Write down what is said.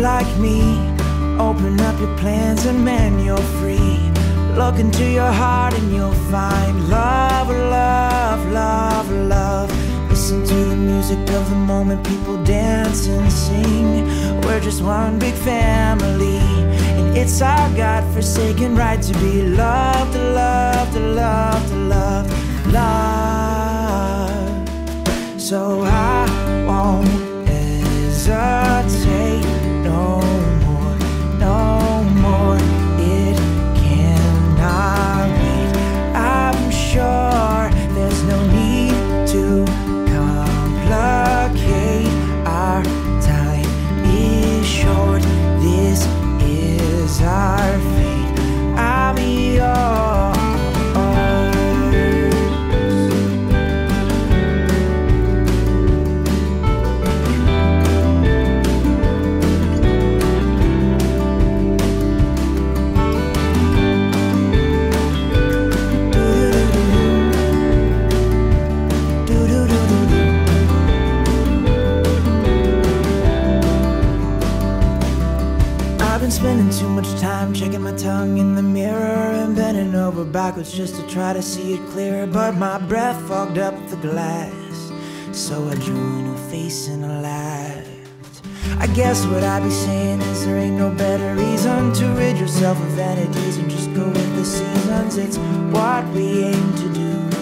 like me. Open up your plans and man, you're free. Look into your heart and you'll find love, love, love, love. Listen to the music of the moment, people dance and sing. We're just one big family, and it's our God forsaken right to be loved, loved, loved, loved, loved. So I won't hesitate been spending too much time checking my tongue in the mirror and bending over backwards just to try to see it clearer. But my breath fogged up the glass, so I drew a new face and I laughed. I guess what I'd be saying is there ain't no better reason to rid yourself of vanities and just go with the seasons. It's what we aim to do.